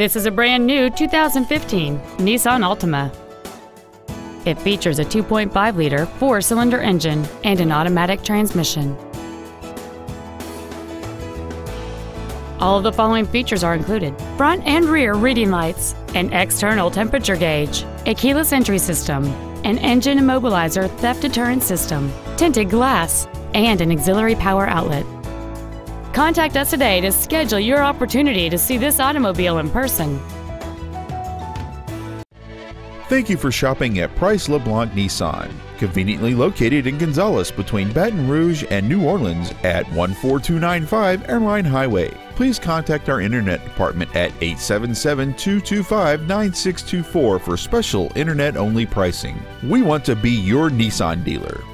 This is a brand new 2015 Nissan Altima. It features a 2.5 liter four cylinder engine and an automatic transmission. All of the following features are included front and rear reading lights, an external temperature gauge, a keyless entry system, an engine immobilizer theft deterrent system, tinted glass, and an auxiliary power outlet. Contact us today to schedule your opportunity to see this automobile in person. Thank you for shopping at Price LeBlanc Nissan, conveniently located in Gonzales between Baton Rouge and New Orleans at 14295 Airline Highway. Please contact our internet department at 877 225 9624 for special internet only pricing. We want to be your Nissan dealer.